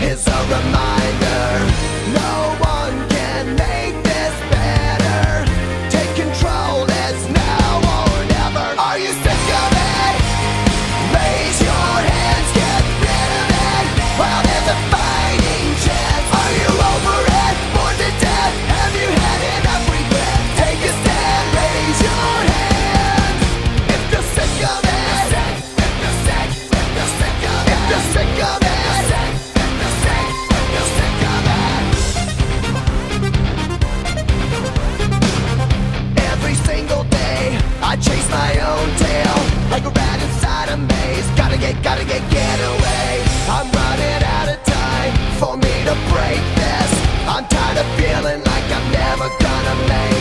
is a reminder. No got a feeling like I'm never gonna make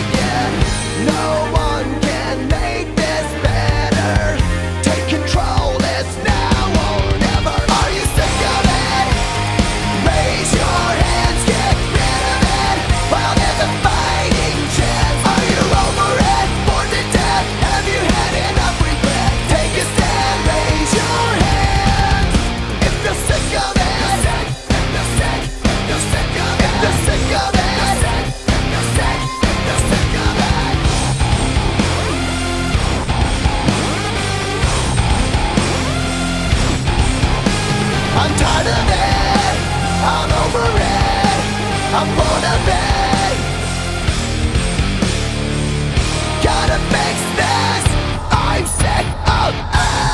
I'm tired of it. I'm over it. I'm bored of it. Gotta fix this. I'm sick of it.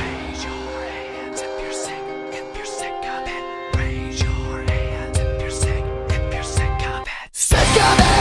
Raise your hands if you're sick. If you're sick of it. Raise your hands if you're sick. If you're sick of it. Sick of it.